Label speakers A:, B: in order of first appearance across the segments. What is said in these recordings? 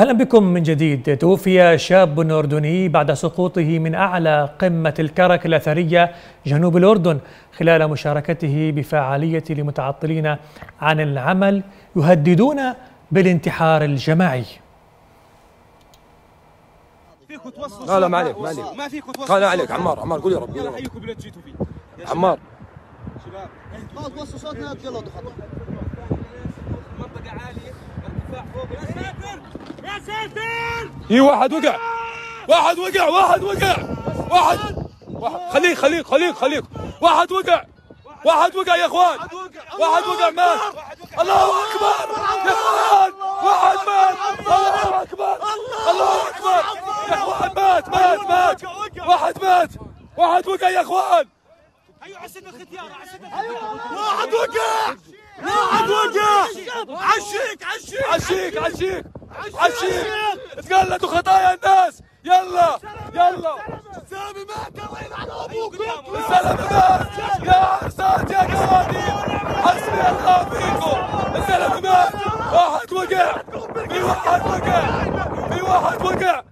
A: أهلا بكم من جديد. توفي شاب أردني بعد سقوطه من أعلى قمة الكرك الأثرية جنوب الأردن خلال مشاركته بفعالية لمتعطلين عن العمل يهددون بالانتحار الجماعي.
B: لا لا ما عليك ما عليك. ما فيكم توصلوا لا عليك. عمار عمار قول يا رب الله يحييكم فيه. عمار. شباب. ما توصلوا صوتنا يلا خطر منطقة عالية. يا ساتر يا ساتر اي واحد وقع. واحد وقع واحد وقع. واحد. خليك خليك خليك خليك. واحد وقع. واحد وقع يا إخوان. واحد وقع مات. الله أكبر. يا إخوان. واحد مات. الله أكبر. الله أكبر. يا إخوان مات مات مات. واحد مات. واحد وقع يا إخوان. أيوه عسد الختيار عسد واحد وقع. واحد وقع عشيك عشيك عشيك عشيك. عشيك تقلدوا خطايا الناس. يلا يلا. سامي مات الله يلعن ابوكم الزلمه مات يا عرسات يا قوانين حسبي الله فيكم. الزلمه مات واحد وقع. في واحد وقع. في واحد وقع.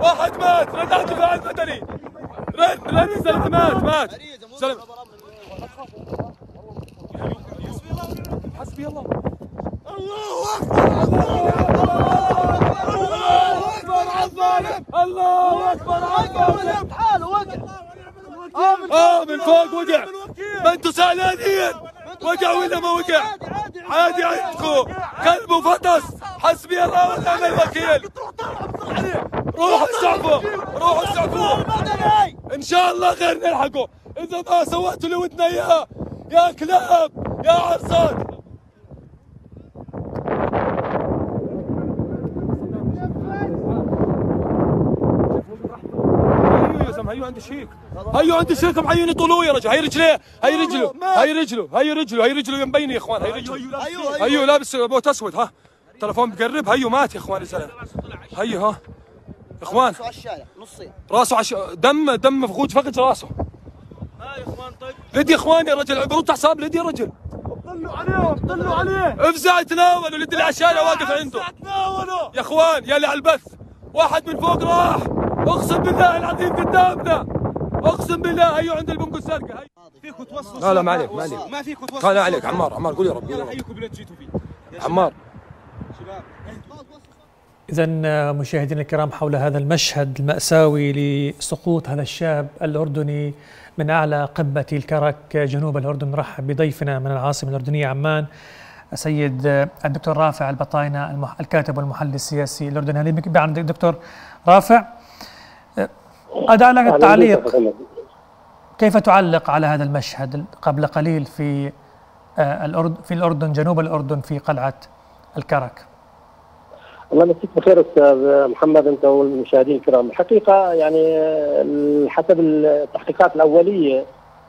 B: واحد مات. رد على الدفاع المدني رد رد الزلمه مات مات. زلمه حسبي الله الله اكبر الله اكبر على الظالم الله اكبر على الظالم حاله وقع آه من فوق وقع ما أنتم زعلانين وقع ولا ما وقع عادي عندكم كلب وفطس حسبي الله ونعم الوكيل روحوا اسعفوا روحوا اسعفوا ان شاء الله غير نلحقه اذا ما سويتوا اللي ودنا اياه يا كلاب يا عرصات هيو عند الشيك هيو عند الشيك معين طولوه يا رجل. هي رجليه هي رجله هي رجله هي رجله هي رجله مبين يا إخوان؟ هي رجله هيو لابس بوت أسود ها. تلفون بقرب هيو مات يا إخوان الزلمه هيو ها. إخوان. راسه على الشارع نصين. راسه عش... دم دم مفقود فقد راسه. ها يا إخوان طيب. لدي يا إخوان يا رجل برد حساب لدي يا رجل. طلوا عليهم طلوا عليه افزع تناولوا لدي اللي على الشارع واقف عنده. تناولوا. يا إخوان يا اللي على البث. واحد من فوق راح. اقسم بالله العظيم قدامنا. اقسم بالله هيو عند البنك الزرقاء هي فيكم توصلوا لا لا ما عليك ما عليك. ما فيكم توصلوا لا عليك عمار عمار قول يا رب الله يحييكم فيه. عمار. شباب.
A: إذا مشاهدينا الكرام حول هذا المشهد المأساوي لسقوط هذا الشاب الأردني من أعلى قمة الكرك جنوب الأردن. نرحب بضيفنا من العاصمة الأردنية عمان السيد الدكتور رافع البطاينة الكاتب والمحلل السياسي الأردني أهلا بك دكتور رافع. أدع لك التعليق. كيف تعلق على هذا المشهد قبل قليل في الأردن في الأردن جنوب الأردن في قلعة الكرك؟
C: الله يمسيك بخير أستاذ محمد أنت والمشاهدين الكرام، الحقيقة يعني حسب التحقيقات الأولية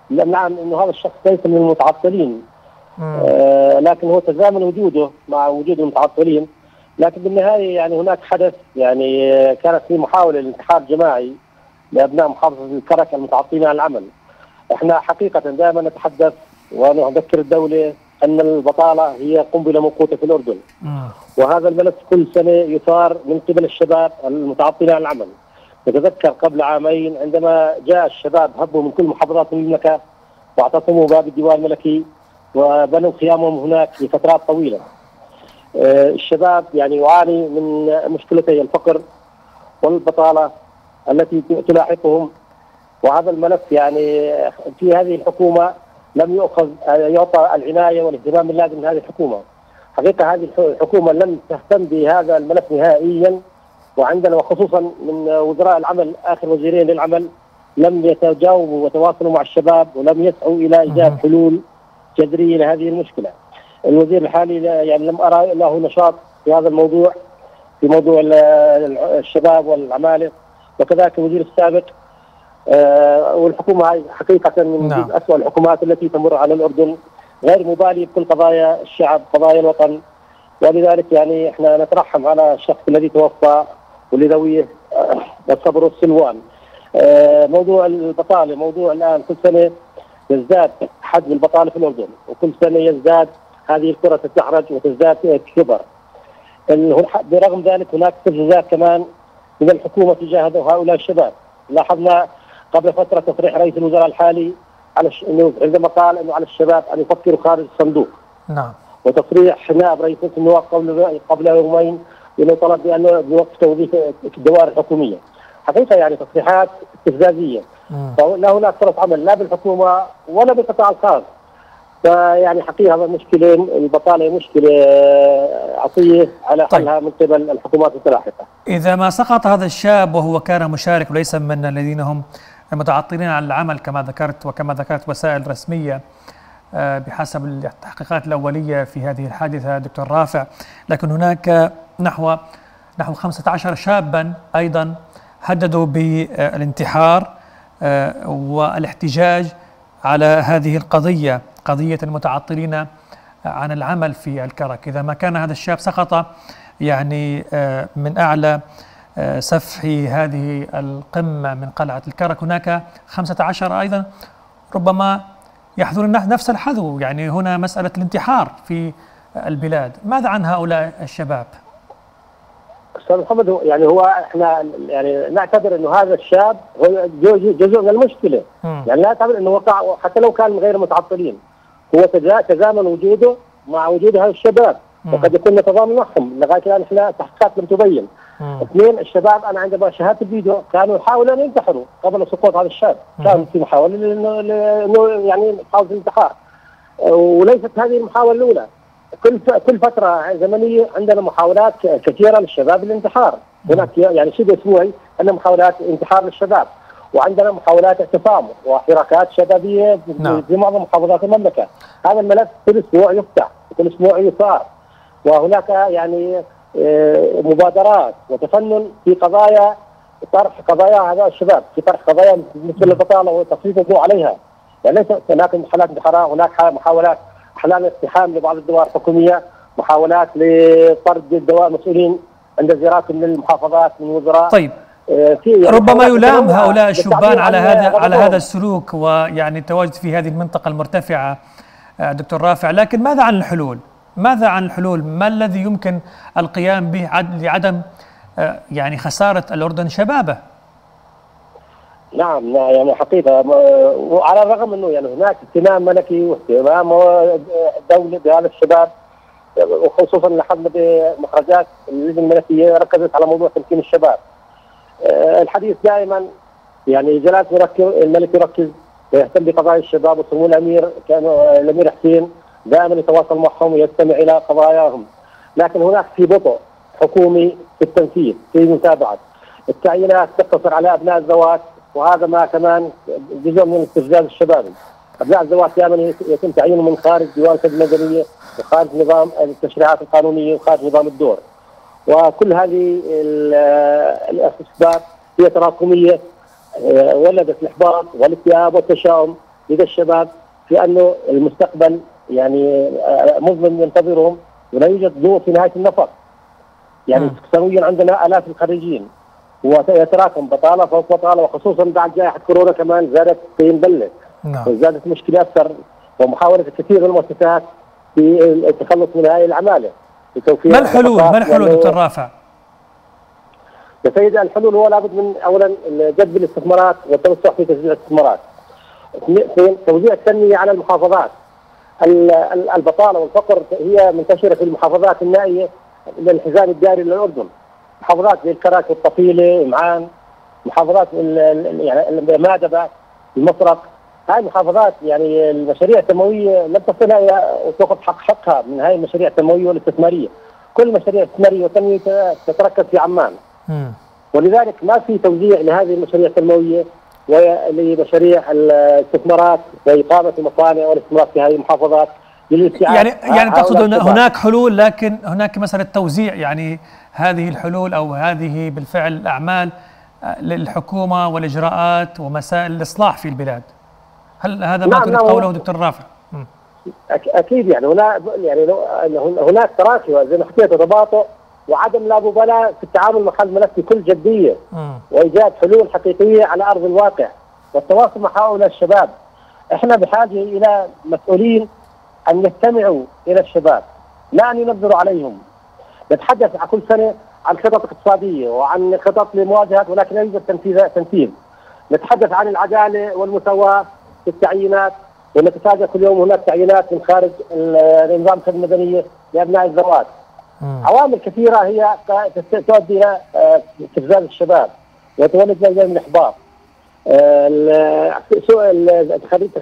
C: نعم إنه هذا الشخص ليس من المتعطلين. آه لكن هو تزامن وجوده مع وجود المتعطلين. لكن بالنهاية يعني هناك حدث يعني كانت في محاولة لانتحار جماعي لأبناء محافظة الكرك المتعطلين عن العمل. إحنا حقيقة دائما نتحدث ونذكر الدولة أن البطالة هي قنبلة موقوتة في الأردن. وهذا الملف كل سنة يثار من قبل الشباب المتعطلين عن العمل. نتذكر قبل عامين عندما جاء الشباب هبوا من كل محافظات المملكة واعتصموا باب الديوان الملكي وبنوا خيامهم هناك لفترات طويلة. الشباب يعني يعاني من مشكلتي الفقر والبطالة التي تلاحقهم وهذا الملف يعني في هذه الحكومة لم يؤخذ يعطى العناية والاهتمام اللازم من هذه الحكومة. حقيقة هذه الحكومة لم تهتم بهذا الملف نهائيا وعندنا وخصوصا من وزراء العمل آخر وزيرين للعمل لم يتجاوبوا وتواصلوا مع الشباب ولم يسعوا إلى إيجاد حلول جذرية لهذه المشكلة. الوزير الحالي يعني لم أرى له نشاط في هذا الموضوع في موضوع الشباب والعماله وكذلك الوزير السابق آه والحكومة هاي حقيقة من نعم. اسوء الحكومات التي تمر على الأردن غير مبالي بكل قضايا الشعب قضايا الوطن. ولذلك يعني إحنا نترحم على الشخص الذي توفى ولذويه آه الصبر والسلوان. آه موضوع البطالة موضوع الآن كل سنة يزداد حجم البطالة في الأردن وكل سنة يزداد هذه الكرة تتدحرج وتزداد كبر. برغم ذلك هناك استفزازات كمان من الحكومة تجاه هؤلاء الشباب. لاحظنا قبل فترة تصريح رئيس الوزراء الحالي على إنه عندما قال إنه على الشباب أن يفكروا خارج الصندوق.
A: نعم.
C: وتصريح نائب رئيس النواب قبل قبل يومين إنه طلب بانه بوقف توظيف الدوائر الحكومية. حقيقة يعني تصريحات استفزازية. فلا هناك فرص عمل لا بالحكومة ولا بالقطاع الخاص. فيعني حقيقة هذا مشكلة البطالة مشكلة عصيه على طيب. حلها من قبل الحكومات المتلاحقه.
A: إذا ما سقط هذا الشاب وهو كان مشارك وليس من الذين هم متعطلين عن العمل كما ذكرت وكما ذكرت وسائل رسمية آه، بحسب التحقيقات الأولية في هذه الحادثة دكتور رافع، لكن هناك نحو نحو 15 شابا أيضا هددوا بالانتحار آه، والاحتجاج على هذه القضية قضية المتعطلين عن العمل في الكرك. إذا ما كان هذا الشاب سقط يعني آه، من أعلى آه، سفح هذه القمة من قلعة الكرك. هناك خمسة عشر أيضا ربما يحذرون نفس الحذو. يعني هنا مسألة الانتحار في البلاد. ماذا عن هؤلاء الشباب؟
C: أستاذ محمد يعني هو إحنا يعني نعتبر إنه هذا الشاب هو جزء من المشكلة. م. يعني لا نعتبر إنه وقع حتى لو كان من غير متعطلين هو تزامن وجوده مع وجود هذا الشباب. وقد يكون نتضامن معهم لغاية الآن إحنا تحقيقات لم تبين. اثنين الشباب أنا عندما شاهدت الفيديو كانوا يحاولوا أن ينتحروا قبل سقوط هذا الشاب. كان في محاولة انه يعني محاوله الانتحار. وليست هذه المحاولة الأولى. كل كل فترة زمنية عندنا محاولات كثيرة للشباب للانتحار. هناك يعني شبه اسبوعي عندنا محاولات انتحار للشباب وعندنا محاولات اعتصام وحركات شبابية نعم. في معظم محافظات المملكة. هذا الملف كل أسبوع يفتح كل أسبوع يثار وهناك يعني آه، مبادرات وتفنن في قضايا طرح قضايا هذا الشباب في طرح قضايا مثل البطالة وتسليط الضوء عليها. يعني ليس هناك محاولات انتحار هناك محاولات احلال اقتحام لبعض الدوائر الحكومية محاولات لطرد الدواء المسؤولين عند زياراتهم للمحافظات من وزراء
A: طيب آه، ربما يلام هؤلاء الشبان على هذا على هذا السلوك ويعني التواجد في هذه المنطقة المرتفعة آه، دكتور رافع لكن ماذا عن الحلول؟ ماذا عن الحلول؟ ما الذي يمكن القيام به لعدم آه، يعني خسارة الأردن شبابه؟
C: نعم يعني حقيقة وعلى الرغم إنه يعني هناك اهتمام ملكي واهتمام دولي بهذا الشباب وخصوصا لاحظنا بمخرجات اللجنه الملكية ركزت على موضوع تمكين الشباب. آه، الحديث دائما يعني جلالة الملك يركز ويهتم بقضايا الشباب وسمو الأمير كان الأمير حسين دائما يتواصل معهم ويستمع إلى قضاياهم لكن هناك في بطء حكومي في التنفيذ في متابعة التعيينات تقتصر على أبناء الزواج وهذا ما كمان جزء من استفزاز الشباب. ابناء الزواج دائما يتم تعيينهم من خارج ديوان الخدمه المدنيه وخارج نظام التشريعات القانونية وخارج نظام الدور. وكل هذه الأسباب هي تراكمية آه، ولدت الإحباط والاكتئاب والتشاؤم لدى الشباب في أنه المستقبل يعني آه، مظلم ينتظرهم ولا يوجد ضوء في نهاية النفق. يعني سنويا عندنا آلاف الخريجين. ويتراكم بطالة فوق بطالة وخصوصا بعد جائحة كورونا كمان زادت طين بله نعم وزادت مشكلة أكثر ومحاولة الكثير من المؤسسات في التخلص من هذه العمالة
A: ما الحلول ما الحلول دكتور رافع؟
C: يا سيدي الحلول هو لابد من اولا جذب الاستثمارات والتوسع في تشجيع الاستثمارات. اثنين توزيع التنمية على المحافظات. البطالة والفقر هي منتشرة في المحافظات النائية للحزام الداري للأردن. محافظات زي الكراك والطفيله، معان، محافظات يعني مادبه، المفرق، هاي المحافظات يعني المشاريع التنمويه لم تصل وتاخذ حق حقها من هاي المشاريع التنمويه والاستثمارية. كل المشاريع الاستثماريه والتنميه تتركز في عمان. ولذلك ما في توزيع لهذه المشاريع التنمويه ولمشاريع الاستثمارات وإقامة المصانع والاستثمارات في هذه المحافظات
A: يعني يعني تقصد هناك حلول لكن هناك مسألة توزيع. يعني هذه الحلول أو هذه بالفعل الأعمال آه، للحكومة والإجراءات ومسائل الإصلاح في البلاد. هل هذا ما نعم تريد نعم قوله دكتور رافع؟
C: أكيد يعني هنا يعني هناك تراخي زي ما حكيت تباطؤ وعدم لا مبالاة في التعامل مع الملف بكل جدية. وإيجاد حلول حقيقية على أرض الواقع. والتواصل مع هؤلاء الشباب. إحنا بحاجة إلى مسؤولين أن يستمعوا إلى الشباب. لا أن ينظروا عليهم. نتحدث كل سنة عن خطط اقتصادية وعن خطط لمواجهة ولكن لا يوجد تنفيذ تنفيذ نتحدث عن العدالة والمساواة في التعيينات ونتفاجأ كل يوم هناك تعيينات من خارج النظام الخدمة المدنية لأبناء الذوات. عوامل كثيرة هي تؤدي إلى آه، استفزاز الشباب وتولد نوع من الإحباط.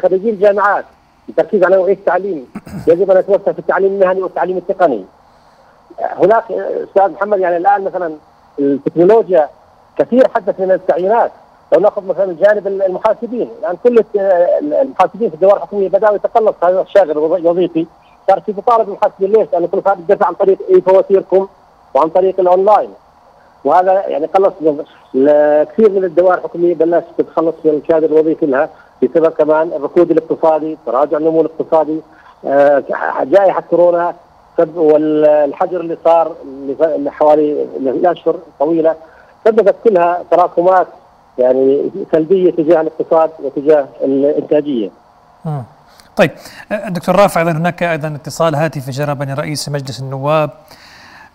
C: خريجي الجامعات التركيز على نوعية التعليم يجب أن نتوسع في التعليم المهني والتعليم التقني. هناك أستاذ محمد يعني الآن مثلا التكنولوجيا كثير حدث من التعيينات. لو نأخذ مثلا جانب المحاسبين الان كل المحاسبين في الدوائر الحكومية بدأوا يتقلص هذا الشاغل الوظيفي. صار في مطالبه المحاسبين ليش؟ لأنه كل هذا الدفع عن طريق اي فواتيركم وعن طريق الأونلاين. وهذا يعني قلص كثير من الدوائر الحكومية بلشت تتخلص من الكادر الوظيفي لها بسبب كمان الركود الاقتصادي، تراجع النمو الاقتصادي، آه، جائحة كورونا والحجر اللي صار حوالي اشهر طويلة سببت كلها تراكمات يعني سلبية تجاه الاقتصاد وتجاه الإنتاجية.
A: طيب دكتور رافع أيضا هناك أيضا اتصال هاتفي جرى بين رئيس مجلس النواب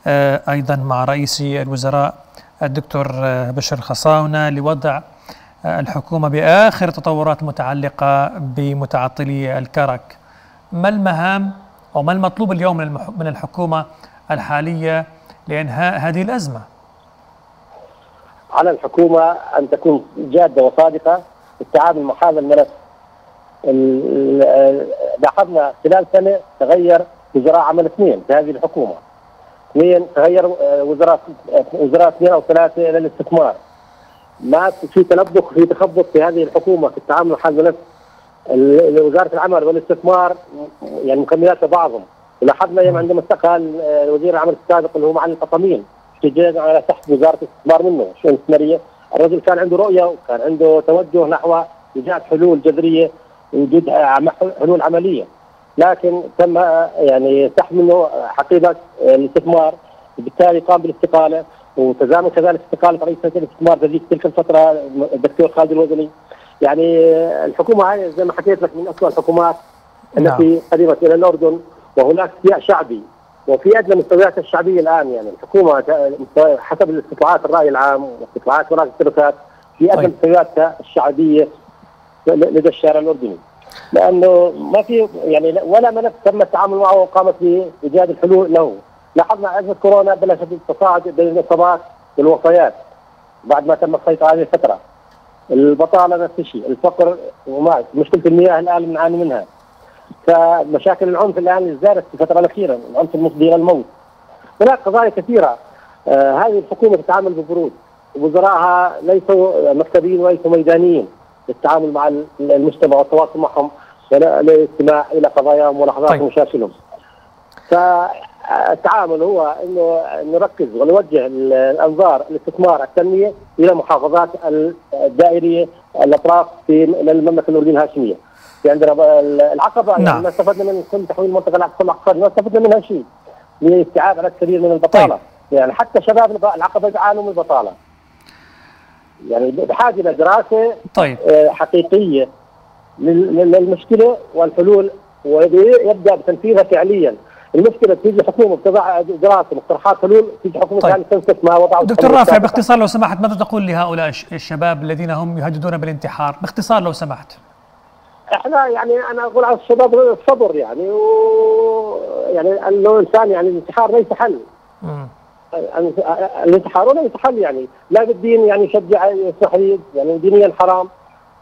A: آه، أيضا مع رئيس الوزراء الدكتور آه، بشر الخصاونه لوضع آه، الحكومة بآخر التطورات المتعلقه بمتعطلي الكرك. ما المهام أو ما المطلوب اليوم من الحكومة الحالية لإنهاء هذه الأزمة؟
C: على الحكومة أن تكون جادة وصادقة في التعامل مع هذا الملف. لاحظنا خلال سنة تغير وزراء عمل اثنين في هذه الحكومة. اثنين تغير آه، وزراء وزراء اثنين أو ثلاثة إلى الاستثمار. ما في تلبك في تخبط في هذه الحكومة في التعامل مع هذا الملف وزاره العمل والاستثمار يعني مكملات بعضهم ولاحظنا يوم عندما استقال آه، وزير العمل السابق اللي هو معالي القطمين احتجاجا على سحب وزارة الاستثمار منه. الشؤون الاستثماريه الرجل كان عنده رؤية وكان عنده توجه نحو إيجاد حلول جذرية وجود حلول عملية. لكن تم يعني سحب منه حقيبة الاستثمار وبالتالي قام بالاستقالة. وتزامن كذلك استقالة رئيس الاستثمار في تلك الفترة الدكتور خالد الوزني. يعني الحكومة هاي زي ما حكيت لك من اسوء الحكومات التي نعم. قدمت إلى الأردن وهناك استياء شعبي وفي أدنى مستويات الشعبية الآن يعني الحكومة حسب الاستطلاعات الرأي العام واستطلاعات وراء الشركات في أدنى طيب. مستوياتها الشعبية لدى الشارع الأردني لأنه ما في يعني ولا ملف تم التعامل معه وقامت بايجاد الحلول له لاحظنا ازمه كورونا بلشت التصاعد بين الأصابات والوفيات بعد ما تم السيطرة هذه الفترة البطالة نفس الشيء الفقر وما مشكلة المياه الآن نعاني منها فمشاكل العنف الآن ازدادت في الفترة الأخيرة العنف المفضي إلى الموت هناك قضايا كثيرة آه هذه الحكومة تتعامل ببرود وزرائها ليسوا مكتبيين وليسوا ميدانيين للتعامل مع المجتمع والتواصل معهم والاستماع إلى قضاياهم ولحظات طيب. مشاكلهم. فالتعامل هو إنه نركز ونوجه الأنظار الاستثمار التنمية إلى المحافظات الدائرية الأطراف في المملكة الاردنيه الهاشمية. في عندنا العقبة يعني نعم. ما استفدنا من كل تحويل المنطقة الاقصى الاقتصادي ما استفدنا منها شيء. لاستيعاب عدد كبير من البطالة. طيب. يعني حتى شباب العقبة يعانوا من البطالة. يعني بحاجة إلى دراسة طيب. آه، حقيقية للمشكلة والحلول ويبدأ بتنفيذها فعليا المشكلة تيجي حكومة بتضع دراسة مقترحات حلول تيجي حكومة طيب. تنسف ما وضعوا
A: دكتور رافع باختصار لو سمحت ماذا تقول لهؤلاء الشباب الذين هم يهددون بالانتحار؟ باختصار لو سمحت.
C: إحنا يعني أنا أقول على الشباب الصبر يعني و يعني الانسان يعني الانتحار ليس حل. الانتحار ليس حل يعني. لا بالدين يعني يشجع يسمح يعني دينيا حرام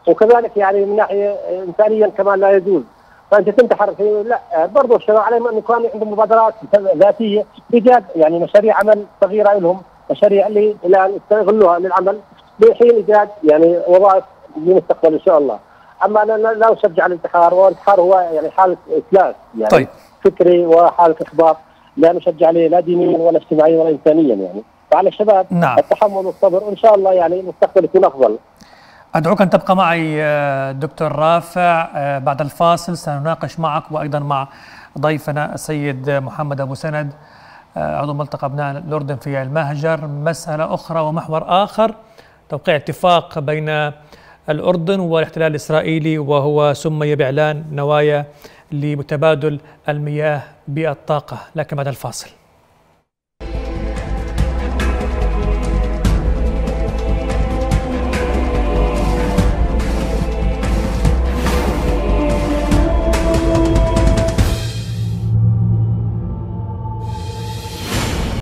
C: وكذلك يعني من ناحية انسانيا كمان لا يجوز. فأنت تنتحر في لا برضه الشباب عليهم أن يكون عندهم مبادرات ذاتية إيجاد يعني مشاريع عمل صغيرة لهم مشاريع اللي الان يستغلوها للعمل بحين إيجاد يعني وظائف للمستقبل إن شاء الله أما أنا لا أشجع الانتحار والانتحار هو يعني حالة إفلاس يعني طيب. فكري وحالة احباط لا نشجع عليه لا دينيا ولا اجتماعيا ولا انسانيا يعني فعلى الشباب نعم. التحمل والصبر وإن شاء الله يعني المستقبل يكون أفضل
A: أدعوك أن تبقى معي آه، دكتور رافع آه، بعد الفاصل سنناقش معك وأيضا مع ضيفنا السيد محمد أبو سند آه، عضو ملتقى أبناء الأردن في المهجر. مسألة أخرى ومحور آخر توقيع اتفاق بين الأردن والاحتلال الإسرائيلي وهو سمي بإعلان نوايا لتبادل المياه بالطاقة لكن بعد الفاصل.